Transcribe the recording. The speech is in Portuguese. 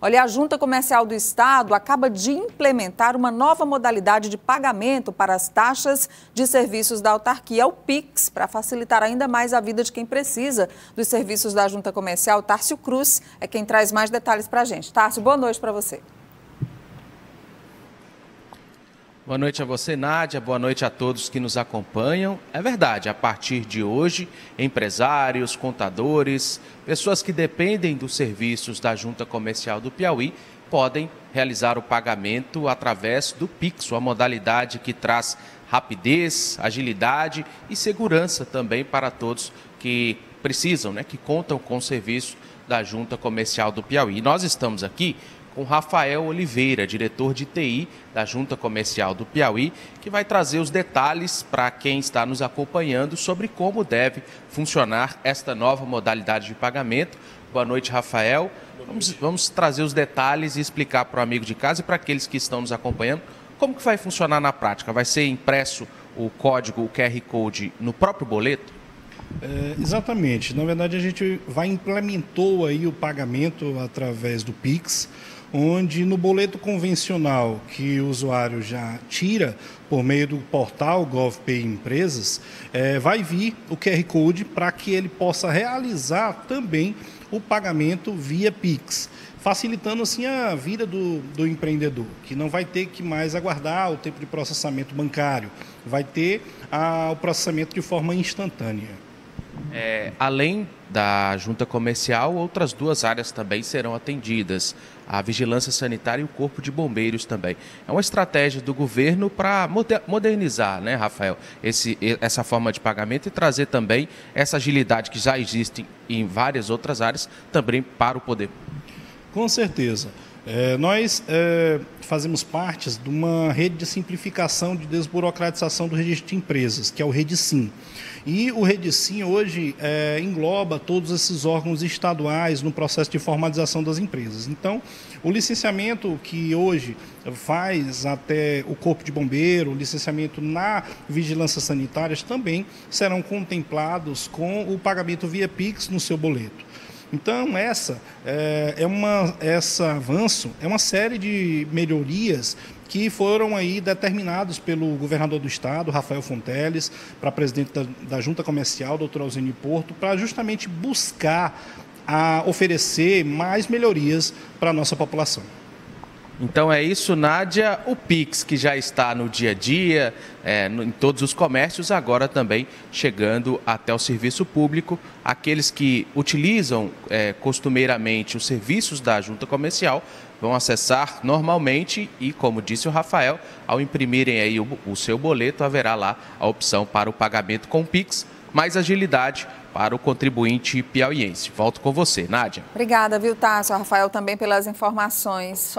Olha, a Junta Comercial do Estado acaba de implementar uma nova modalidade de pagamento para as taxas de serviços da autarquia, o PIX, para facilitar ainda mais a vida de quem precisa dos serviços da Junta Comercial. Tárcio Cruz é quem traz mais detalhes para a gente. Tárcio, boa noite para você. Boa noite a você, Nádia. Boa noite a todos que nos acompanham. É verdade, a partir de hoje, empresários, contadores, pessoas que dependem dos serviços da Junta Comercial do Piauí podem realizar o pagamento através do Pix, uma modalidade que traz rapidez, agilidade e segurança também para todos que precisam, né, que contam com o serviço da Junta Comercial do Piauí. nós estamos aqui com Rafael Oliveira, diretor de TI da Junta Comercial do Piauí, que vai trazer os detalhes para quem está nos acompanhando sobre como deve funcionar esta nova modalidade de pagamento. Boa noite, Rafael. Vamos, vamos trazer os detalhes e explicar para o amigo de casa e para aqueles que estão nos acompanhando como que vai funcionar na prática. Vai ser impresso o código, o QR Code no próprio boleto? É, exatamente. Na verdade, a gente vai implementou aí o pagamento através do Pix onde no boleto convencional que o usuário já tira por meio do portal GovPay Empresas, é, vai vir o QR Code para que ele possa realizar também o pagamento via Pix, facilitando assim a vida do, do empreendedor, que não vai ter que mais aguardar o tempo de processamento bancário, vai ter a, o processamento de forma instantânea. É, além da junta comercial, outras duas áreas também serão atendidas: a vigilância sanitária e o corpo de bombeiros também. É uma estratégia do governo para modernizar, né, Rafael, esse, essa forma de pagamento e trazer também essa agilidade que já existe em várias outras áreas também para o poder. Com certeza. É, nós é, fazemos parte de uma rede de simplificação de desburocratização do registro de empresas, que é o REDISIM. E o REDISIM hoje é, engloba todos esses órgãos estaduais no processo de formalização das empresas. Então, o licenciamento que hoje faz até o Corpo de Bombeiro, o licenciamento na vigilância sanitária, também serão contemplados com o pagamento via Pix no seu boleto. Então, essa é, é uma, essa avanço é uma série de melhorias que foram aí determinados pelo governador do estado, Rafael Fonteles, para presidente da, da Junta Comercial, doutor Alzeni Porto, para justamente buscar a oferecer mais melhorias para a nossa população. Então é isso, Nádia. O Pix, que já está no dia a dia, é, em todos os comércios, agora também chegando até o serviço público. Aqueles que utilizam é, costumeiramente os serviços da junta comercial vão acessar normalmente e, como disse o Rafael, ao imprimirem aí o, o seu boleto, haverá lá a opção para o pagamento com Pix, mais agilidade para o contribuinte piauiense. Volto com você, Nádia. Obrigada, viu, Tássio? Rafael também pelas informações.